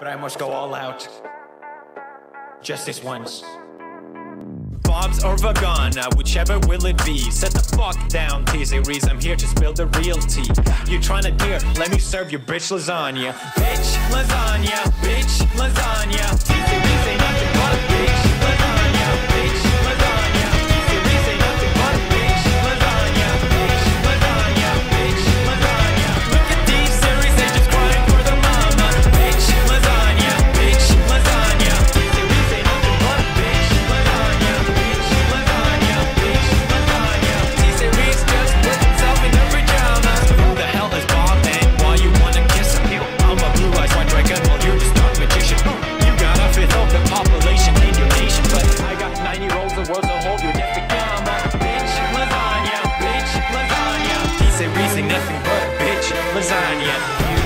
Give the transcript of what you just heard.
but I must go all out. Just this once. Bob's or Vagana, uh, whichever will it be. Set the fuck down, T-Series, I'm here to spill the real tea. You tryna dare, let me serve your bitch lasagna. Bitch lasagna, bitch lasagna. design you.